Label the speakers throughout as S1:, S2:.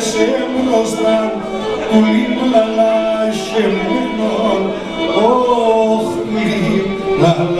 S1: σε μπροστά του λιμναλά σε μενόν, όχ, λιμναλά.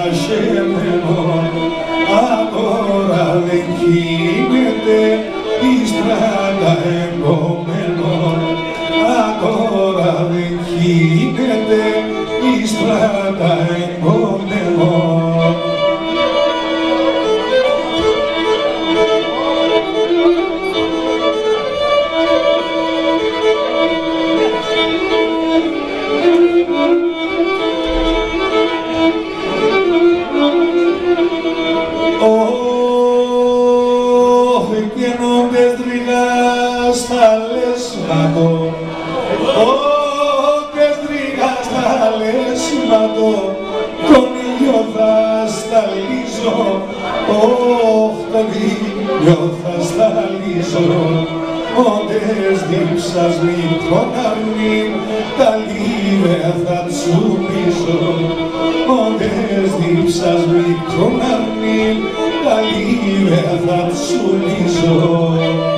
S1: ελπίζω Όντες δίψας μικρό καρμήν τα λίβε θα σου πίσω Όντες δίψας μικρό καρμήν τα λίβε θα σου πίσω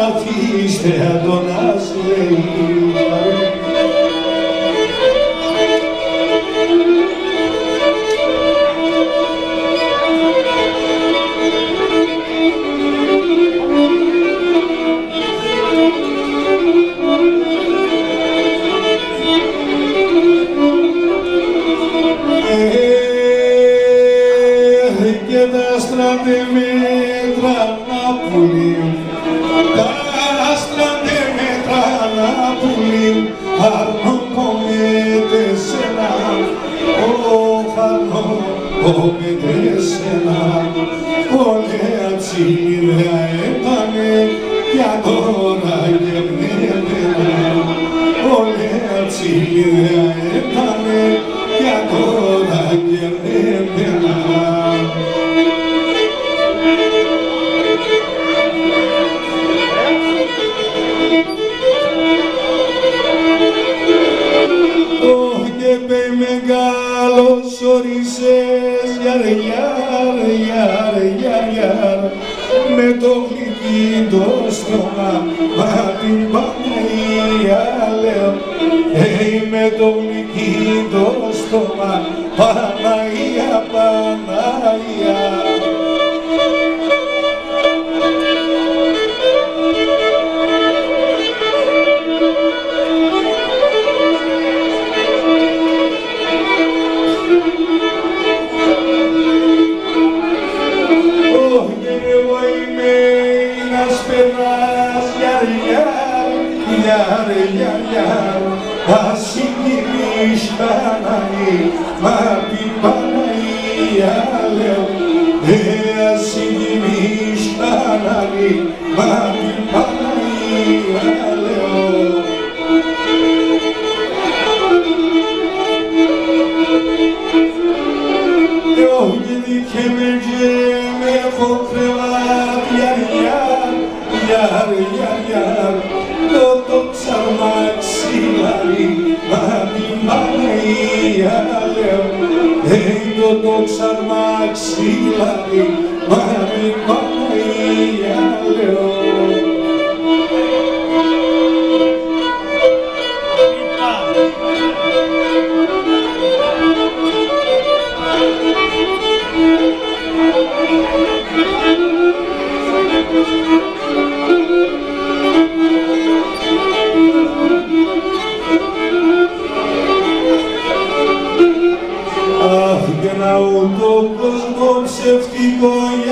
S1: Αφήστε Αντωνάς λέει não comedecena, oh, não obedecerá. το μα την Παναγία λέω. Είμαι το γλυκί το στόμα Παναγία πάω Esse de mim está na lima, família.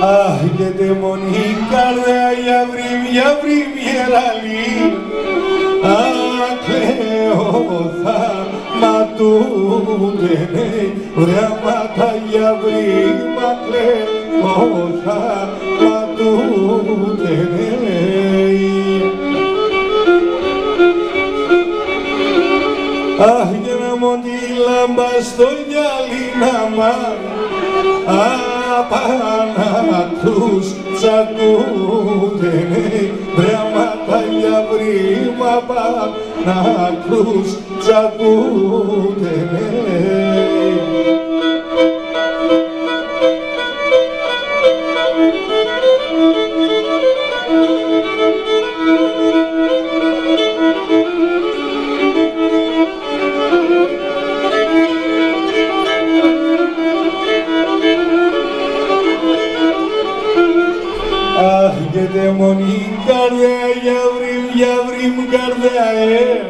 S1: Αχ, και δαιμονή καρδιά για βρήμ, για βρήμ γεραλή Αχ, λέω θα ματούνται βρέματα για βρήμ Αχ, λέω θα ματούνται Αχ, και να μου τη λάμπα στο γυαλί να μάθει απανακούς τσακούνται βρέματα για βρήμα απανακούς τσακούνται Αχ, και δαιμονή καρδιά για βρήμ, για βρήμ καρδιά, ε,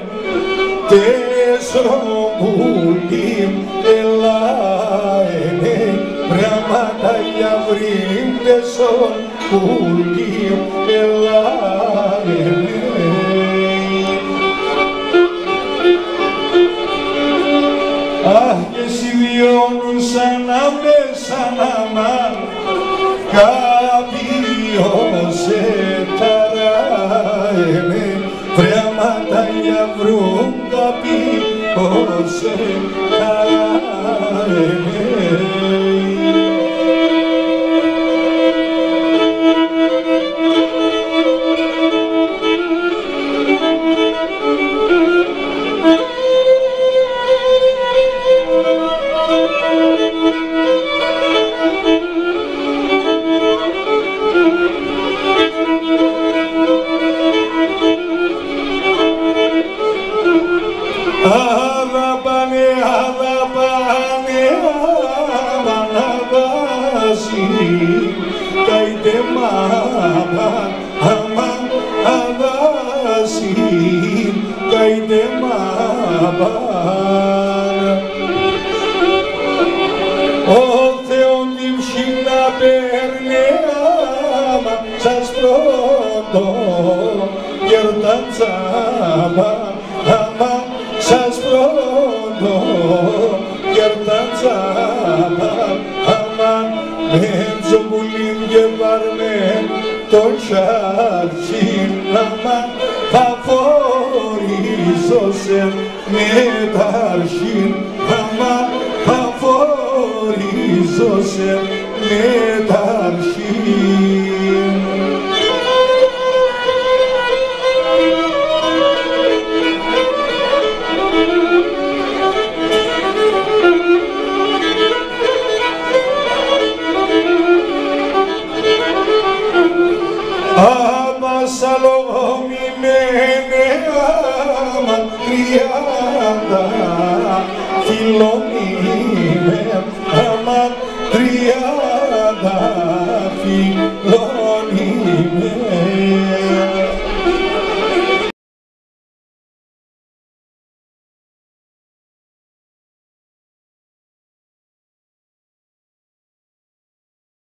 S1: τέσσερο πουλίμ, ελά, ε, ναι, πράγματα για βρήμ, τέσσερο πουλίμ, ελά, ε, ναι. Αχ, και εσύ βιώνουν σαν να με, σαν να μ' κάποιος σε ταράενε πράγματα για βρουν κάποιος σε ταράενε μάμα Ο Θεόν την ψηλά παίρνε άμα σας πρώτο γιορτάν τσάμπα άμα σας πρώτο γιορτάν τσάμπα άμα με τζομπουλίν και βάρμε τον σάρτσιν άμα Filoni, Mem, Amat,